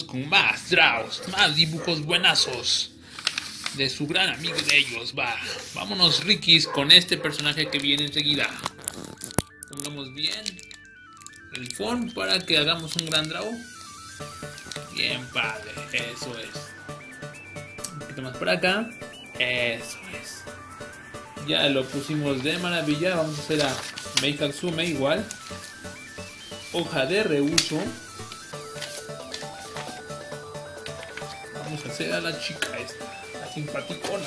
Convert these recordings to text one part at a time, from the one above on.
con más draws, más dibujos buenazos de su gran amigo de ellos. Va, vámonos Rikis con este personaje que viene enseguida. Pongamos bien el font para que hagamos un gran draw. Bien padre, eso es. Un poquito más por acá. Eso es. Ya lo pusimos de maravilla. Vamos a hacer a Make Sume igual. Hoja de reuso. Vamos a hacer a la chica esta. La simpaticona.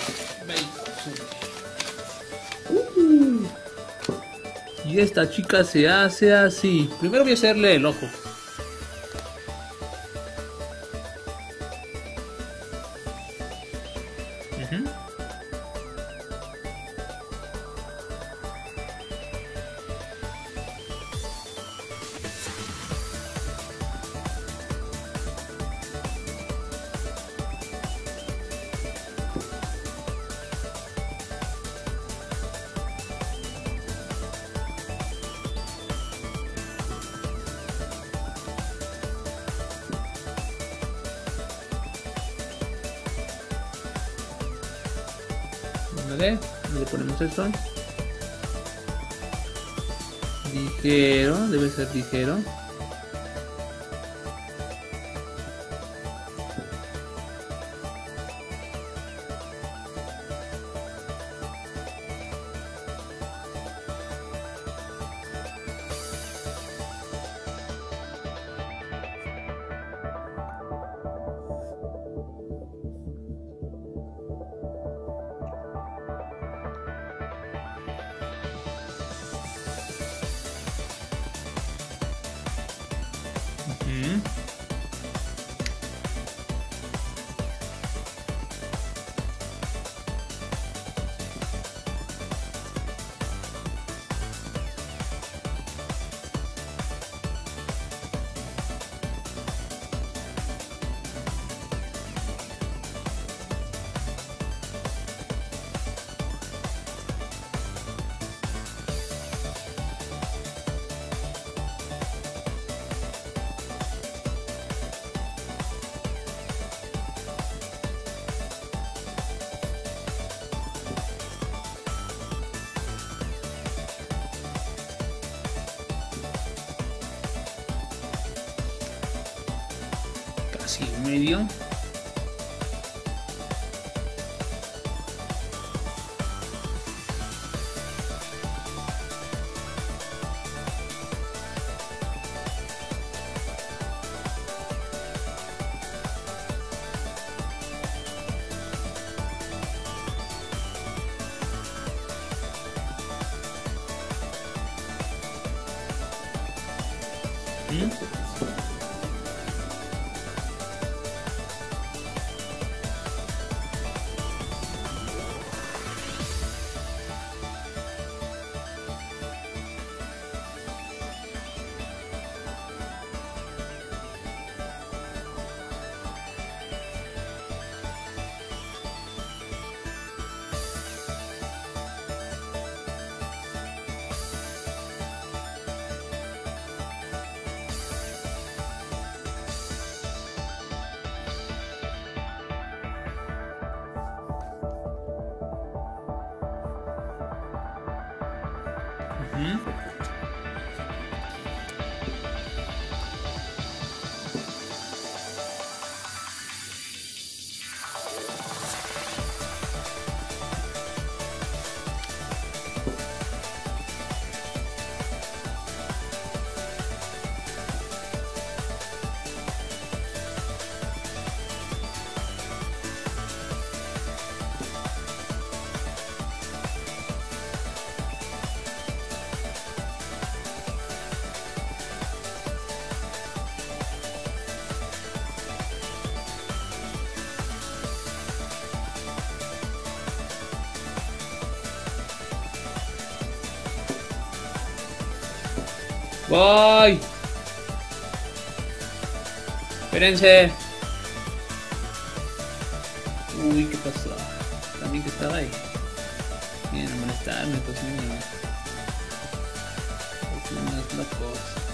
Uh. Y esta chica se hace así. Primero voy a hacerle el ojo. Le ponemos esto. Ligero, debe ser ligero. 嗯。Casi en medio. ¿Mm? 嗯？Voy. Espérense. Uy, ¿qué pasó? También que estaba ahí. A molestarme, pues. Pues unos locos.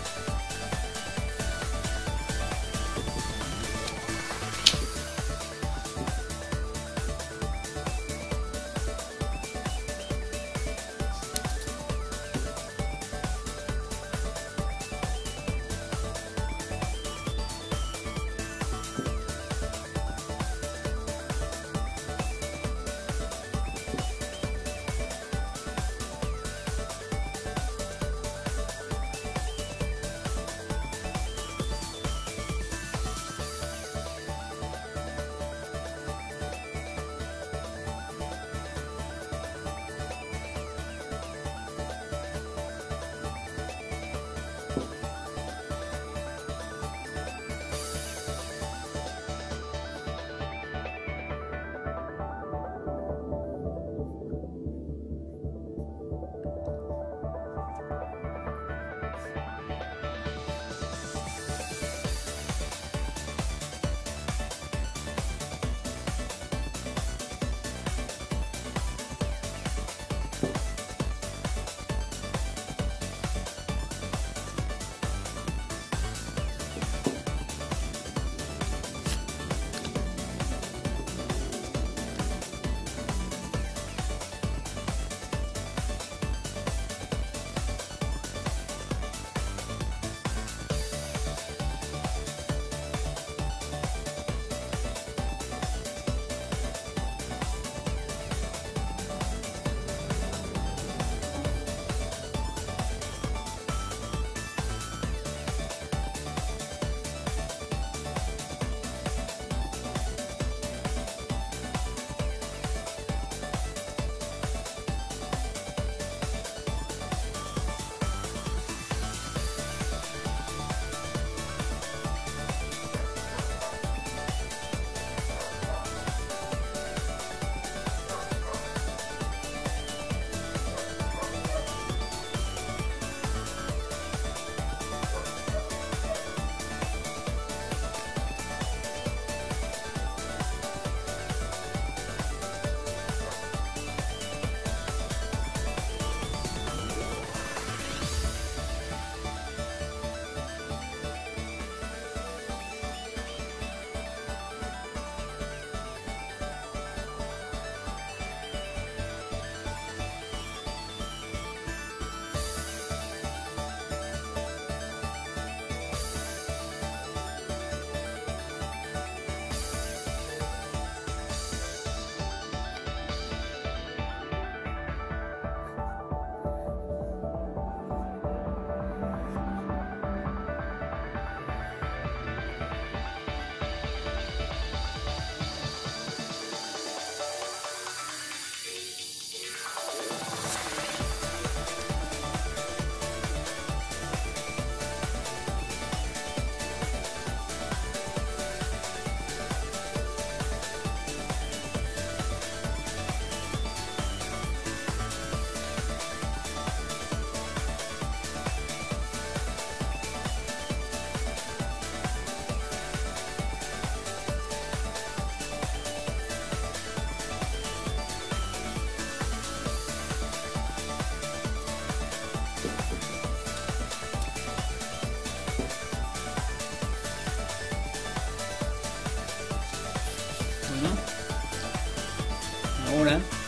Ahora Bueno.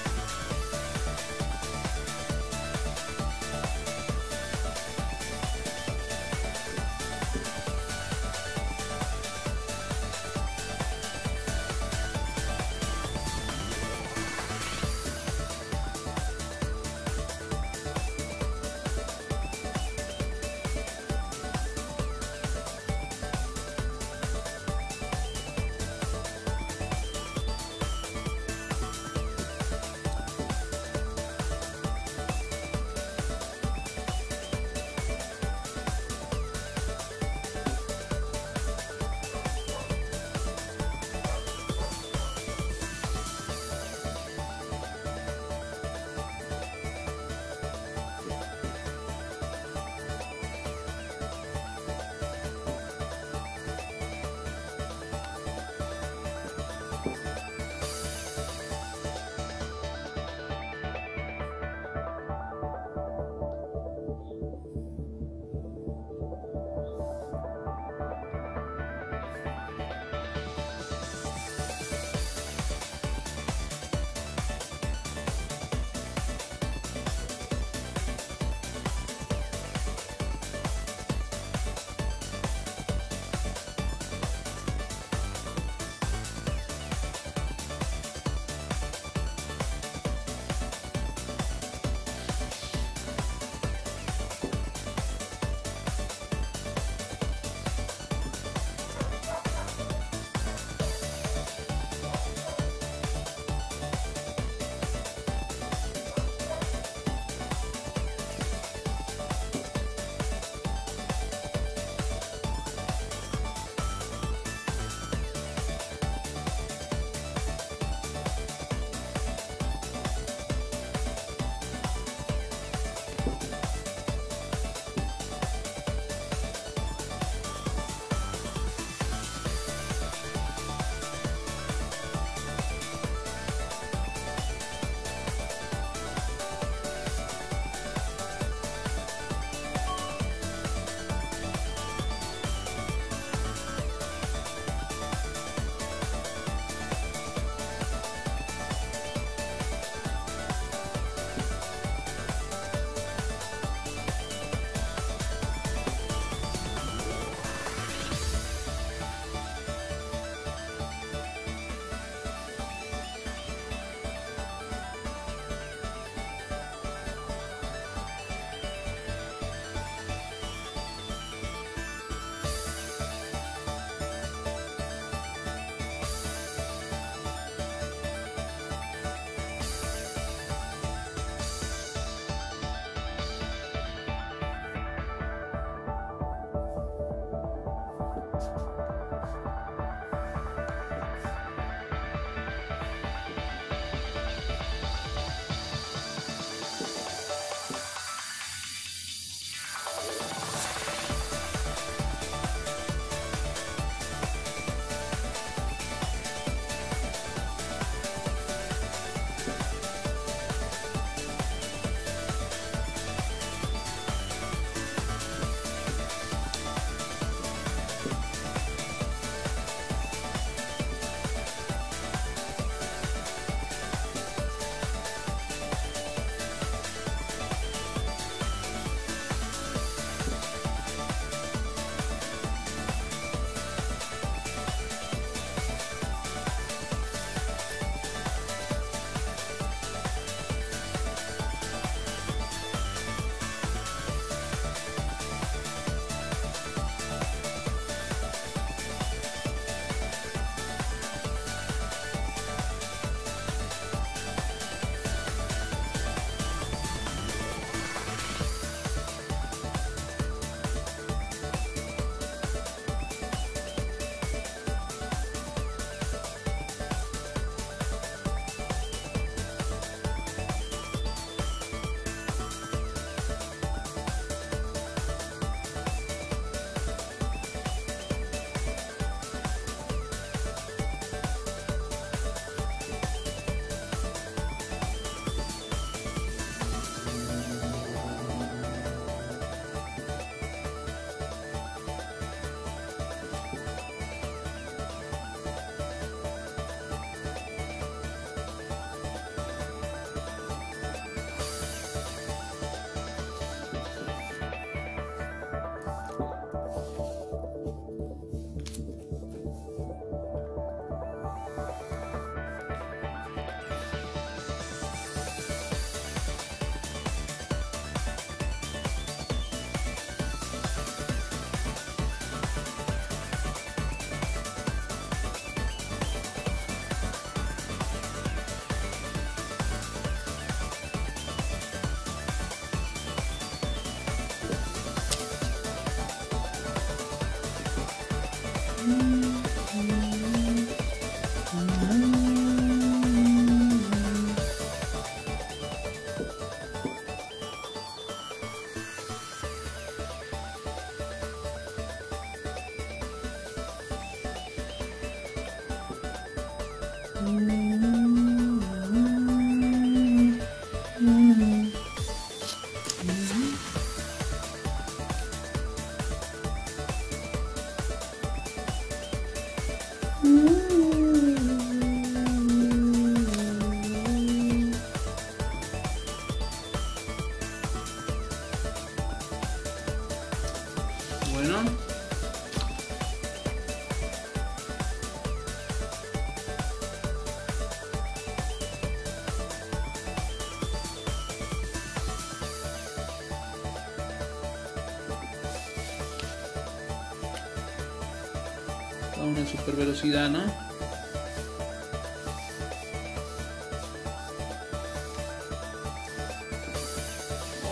Super velocidad, ¿no?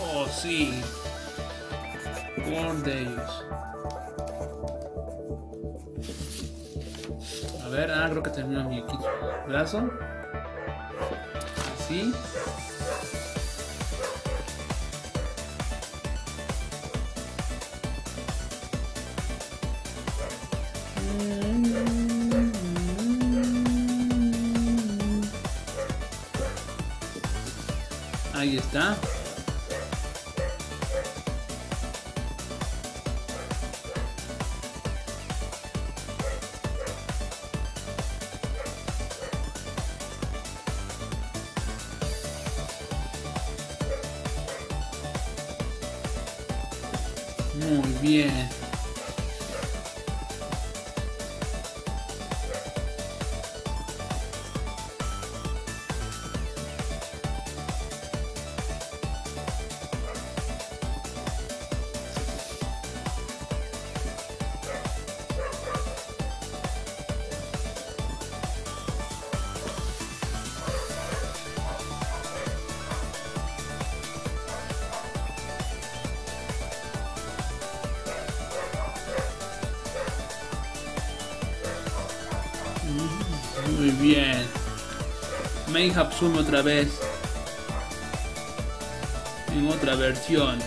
Oh, sí. Por de ellos. A ver, ah, creo que termina mi equipo. Brazo. Así. Muy bien. Muy bien. Mei Hapsume otra vez. En otra versión.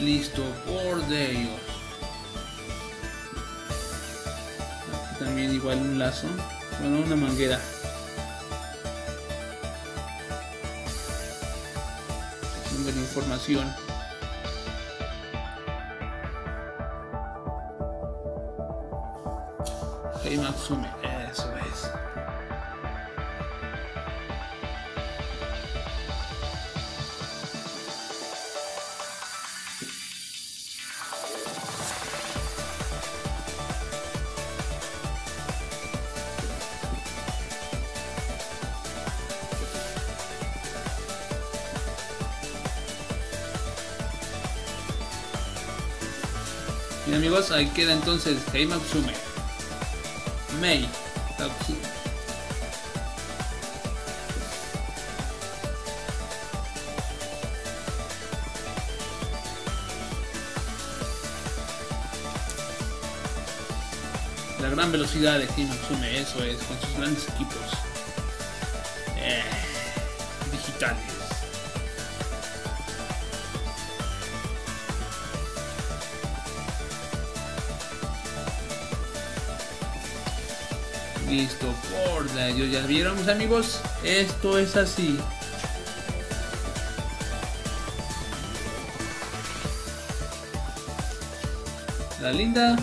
Listo, por de también igual un lazo. Bueno, una manguera. La información. Matsume, eso es. Bien amigos, ahí queda entonces Hei Matsume. Mei. La gran velocidad de Hei Matsume, eso es, con sus grandes equipos. Eh, digitales. Listo, por ellos ya vieron mis amigos, esto es así. La linda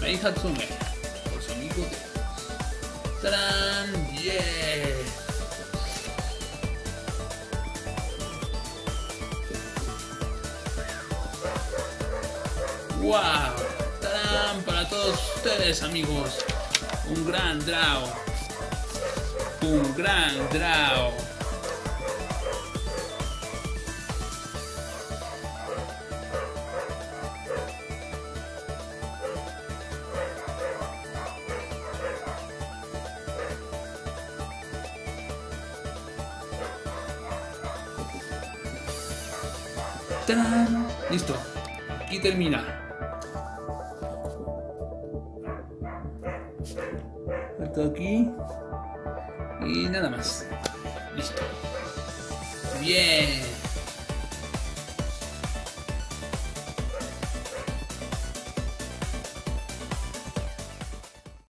Mei Hatsume, por su amigo de ¡Tarán! ¡Yeah! ¡Wow! ¡Tarán! Para todos ustedes amigos un gran draw. Un gran draw. ¡Tarán! Listo. Aquí termina. Aquí. Y nada más. Listo. Bien.